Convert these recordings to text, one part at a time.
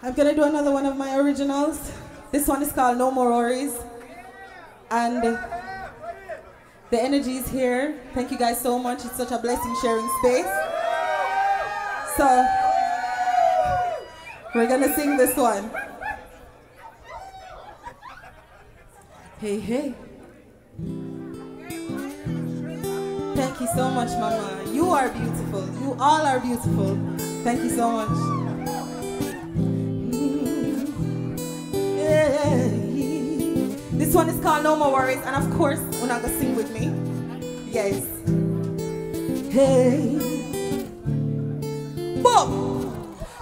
I'm gonna do another one of my originals. This one is called No More Worries. And the energy is here. Thank you guys so much. It's such a blessing sharing space. So, we're gonna sing this one. Hey, hey. Thank you so much, Mama. You are beautiful. You all are beautiful. Thank you so much. This one is called No More Worries, and of course, we're not gonna sing with me. Yes. Hey. Boom!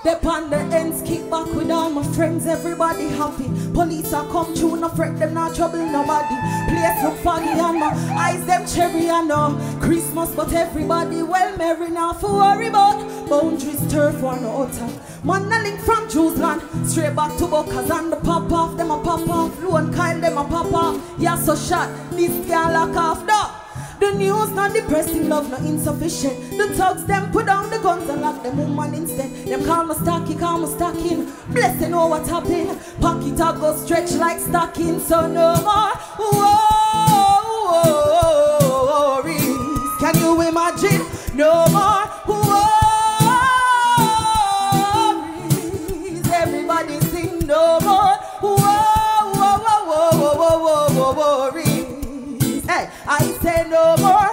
They on the ends, kick back with all my friends, everybody happy. Police are come through, no fret them, not trouble nobody. Place look foggy and my eyes them cherry and no Christmas, but everybody well merry now for worry about boundaries, turf or no utter. Man a link from Jerusalem, straight back to Buckers and the pop off, them a pop off, Lou and Kyle them a pop off. Yeah, so shot, this girl lock off, no. The news not depressing, love not insufficient. The thugs them put down the guns and lock them woman instead. Them call me stocky, call me stocking. Blessing know what happened. Pocket I go stretch like stocking, so no more. Whoa, worries. Can you imagine? No I say no more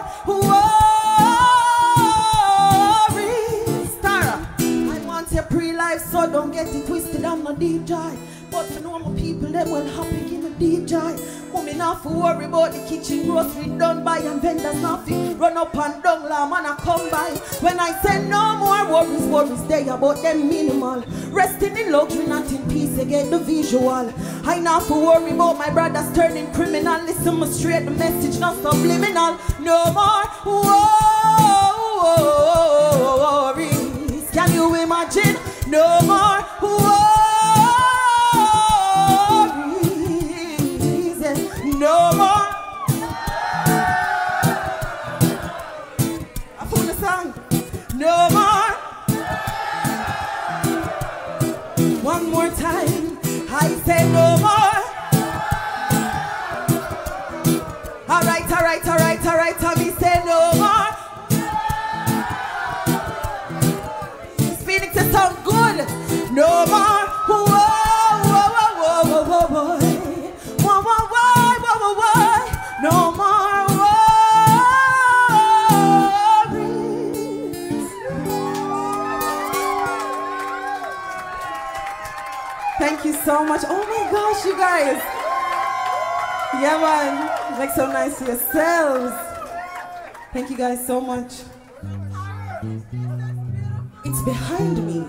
worries. Tara, I want your pre-life, so don't get it twisted. I'm not DJ, but for normal people, them will happy a DJ. Mommy not for worry about the kitchen grocery done by and vendors nothing. Run up and down, la man I come by. When I say no more worries, worries they about them minimal. Resting in luxury, not in peace, get the visual. I not for worry about my brothers turning criminal. Listen me straight, the message not subliminal. No more worries. Can you imagine? No more Thank you so much. Oh my gosh, you guys. Yeah, man. Make so nice to yourselves. Thank you guys so much. It's behind me.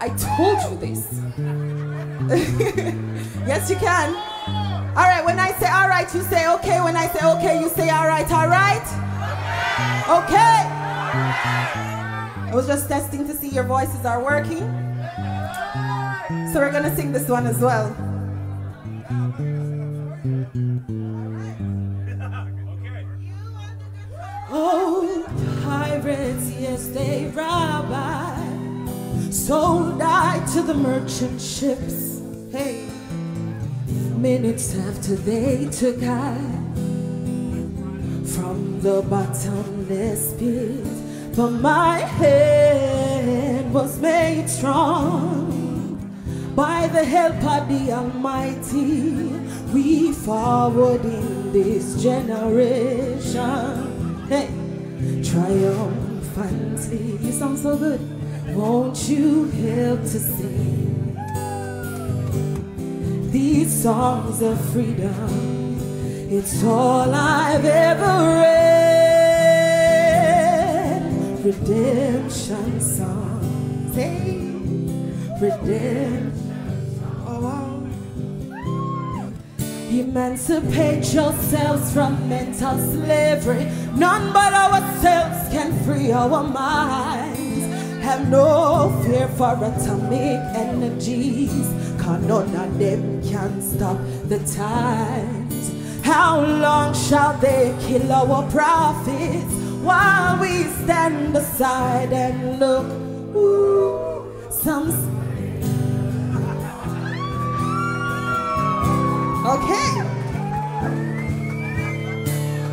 I told you this. yes, you can. All right, when I say all right, you say okay. When I say okay, you say all right, all right? Okay. I was just testing to see your voices are working. So we're gonna sing this one as well. Oh, pirates, yes, they rob I. Sold I to the merchant ships. Hey, minutes after they took I from the bottomless pit. But my head was made strong by the help of the Almighty. We forward in this generation. Hey, triumphantly. You sound so good. Won't you help to sing these songs of freedom? It's all I've ever read. Redemption songs. Hey, redemption. Emancipate yourselves from mental slavery. None but ourselves can free our minds. Have no fear for atomic energies, cause none of them can stop the times. How long shall they kill our prophets while we stand aside and look? Ooh, some Okay.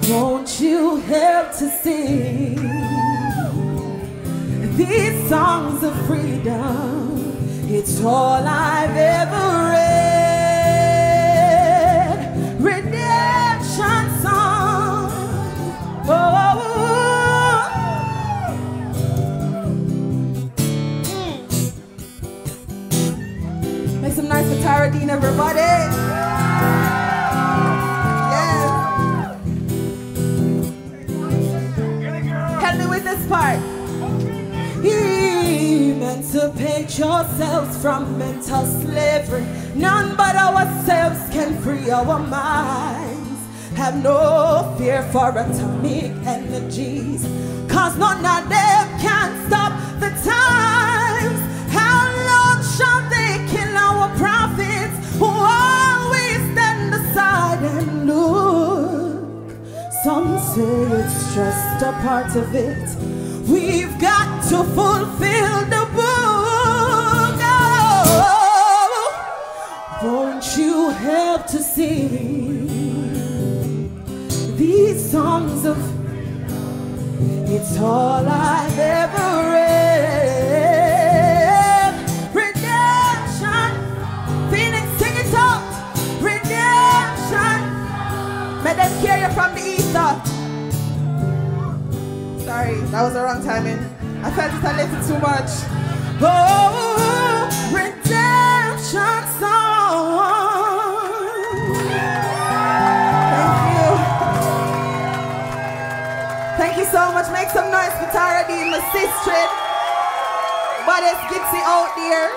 Won't you help to sing these songs of freedom? It's all I've ever read. This part. Emancipate yourselves from mental slavery. None but ourselves can free our minds. Have no fear for atomic energies. Cause none of them can stop the times. Some say it's just a part of it. We've got to fulfill the book. Oh, won't you help to sing these songs of it's all I've ever read. Sorry, that was the wrong timing. I felt it a little too much. Oh, redemption song. Thank you. Thank you so much. Make some noise for Tara Dean, my sister. But it's Gitsy out there.